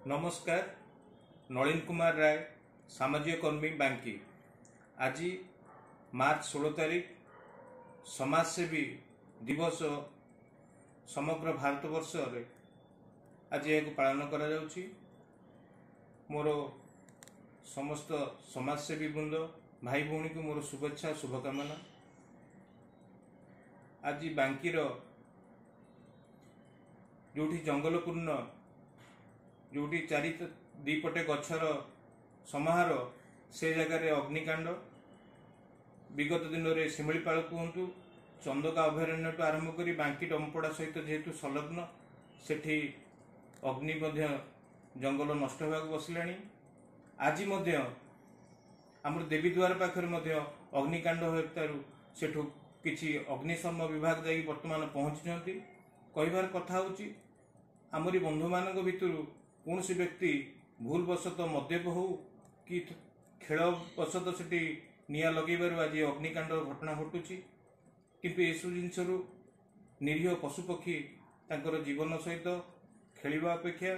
ନମସ୍କାର ନଳିନ କୁମାର ରାୟ ସାମାଜିକ କର୍ମୀ ବାଙ୍କି। ଆଜି ମାର୍ଚ୍ଚ ଷୋହଳ ତାରିଖ ସମାଜସେବୀ ଦିବସ ସମଗ୍ର ଭାରତବର୍ଷରେ ଆଜି ଏହାକୁ ପାଳନ କରାଯାଉଛି। ମୋର ସମସ୍ତ ସମାଜସେବୀ ବୃନ୍ଦ ଭାଇ ଭଉଣୀକୁ ମୋର ଶୁଭେଚ୍ଛା ଶୁଭକାମନା। ଆଜି ବାଙ୍କିର ଯେଉଁଠି ଜଙ୍ଗଲପୂର୍ଣ୍ଣ ଯେଉଁଠି ଚାରି ଦୁଇପଟେ ଗଛର ସମାହାର ସେ ଜାଗାରେ ଅଗ୍ନିକାଣ୍ଡ। ବିଗତ ଦିନରେ ଶିମିଳିପାଳ କୁହନ୍ତୁ ଚନ୍ଦକା ଅଭୟାରଣ୍ୟଠୁ ଆରମ୍ଭ କରି ବାଙ୍କି ଡମ୍ପଡ଼ା ସହିତ ଯେହେତୁ ସଂଲଗ୍ନ ସେଠି ଅଗ୍ନି ମଧ୍ୟ ଜଙ୍ଗଲ ନଷ୍ଟ ହେବାକୁ ବସିଲାଣି। ଆଜି ମଧ୍ୟ ଆମର ଦେବୀଦ୍ୱାର ପାଖରେ ମଧ୍ୟ ଅଗ୍ନିକାଣ୍ଡ ହେଉଥିବାରୁ ସେଠୁ କିଛି ଅଗ୍ନିଶମ ବିଭାଗ ଯାଇକି ବର୍ତ୍ତମାନ ପହଞ୍ଚିଛନ୍ତି। କହିବାର କଥା ହେଉଛି ଆମରି ବନ୍ଧୁମାନଙ୍କ ଭିତରୁ କୌଣସି ବ୍ୟକ୍ତି ଭୁଲବଶତଃ ମଦ୍ୟପ ହେଉ କି ଖେଳ ବଶତଃ ସେଠି ନିଆଁ ଲଗେଇବାରୁ ଆଜି ଅଗ୍ନିକାଣ୍ଡ ଘଟଣା ଘଟୁଛି। କିନ୍ତୁ ଏସବୁ ଜିନିଷରୁ ନିରୀହ ପଶୁପକ୍ଷୀ ତାଙ୍କର ଜୀବନ ସହିତ ଖେଳିବା ଅପେକ୍ଷା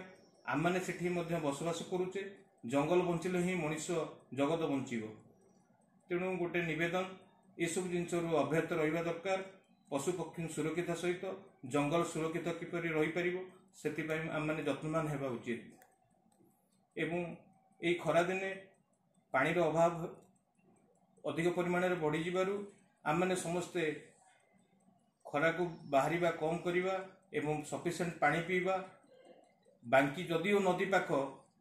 ଆମମାନେ ସେଠି ମଧ୍ୟ ବସବାସ କରୁଛେ। ଜଙ୍ଗଲ ବଞ୍ଚିଲେ ହିଁ ମଣିଷ ଜଗତ ବଞ୍ଚିବ। ତେଣୁ ଗୋଟେ ନିବେଦନ ଏସବୁ ଜିନିଷରୁ ଅବ୍ୟାହତ ରହିବା ଦରକାର। ପଶୁପକ୍ଷୀ ସୁରକ୍ଷିତ ସହିତ ଜଙ୍ଗଲ ସୁରକ୍ଷିତ କିପରି ରହିପାରିବ ସେଥିପାଇଁ ଆମମାନେ ଯତ୍ନବାନ ହେବା ଉଚିତ। ଏବଂ ଏହି ଖରାଦିନେ ପାଣିର ଅଭାବ ଅଧିକ ପରିମାଣରେ ବଢ଼ିଯିବାରୁ ଆମମାନେ ସମସ୍ତେ ଖରାକୁ ବାହାରିବା କମ୍ କରିବା ଏବଂ ସଫିସିଏଣ୍ଟ ପାଣି ପିଇବା। ବାଙ୍କି ଯଦିଓ ନଦୀ ପାଖ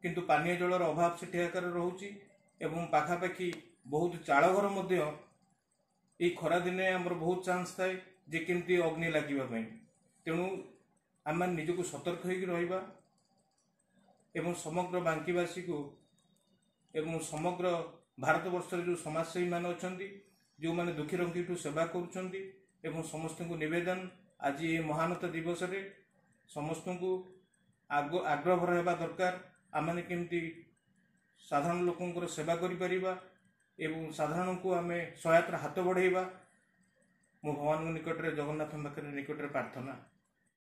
କିନ୍ତୁ ପାନୀୟ ଜଳର ଅଭାବ ସେଠି ଆକାର ରହୁଛି ଏବଂ ପାଖାପାଖି ବହୁତ ଚାଳଘର ମଧ୍ୟ ଏଇ ଖରାଦିନେ ଆମର ବହୁତ ଚାନ୍ସ ଥାଏ ଯେ କେମିତି ଅଗ୍ନି ଲାଗିବା ପାଇଁ। ତେଣୁ ଆମେ ନିଜକୁ ସତର୍କ ହୋଇକି ରହିବା ଏବଂ ସମଗ୍ର ବାଙ୍କିବାସୀକୁ ଏବଂ ସମଗ୍ର ଭାରତବର୍ଷରେ ଯେଉଁ ସମାଜସେବୀମାନେ ଅଛନ୍ତି ଯେଉଁମାନେ ଦୁଃଖୀ ରଙ୍ଗୀଠୁ ସେବା କରୁଛନ୍ତି ଏବଂ ସମସ୍ତଙ୍କୁ ନିବେଦନ ଆଜି ଏ ମହାନତା ଦିବସରେ ସମସ୍ତଙ୍କୁ ଆଗ ଆଗ୍ରହର ହେବା ଦରକାର। ଆମମାନେ କେମିତି ସାଧାରଣ ଲୋକଙ୍କର ସେବା କରିପାରିବା ଏବଂ ସାଧାରଣଙ୍କୁ ଆମେ ସହାୟତାର ହାତ ବଢ଼େଇବା ମୁଁ ଭଗବାନଙ୍କ ନିକଟରେ ଜଗନ୍ନାଥଙ୍କ ପାଖରେ ନିକଟରେ ପ୍ରାର୍ଥନା।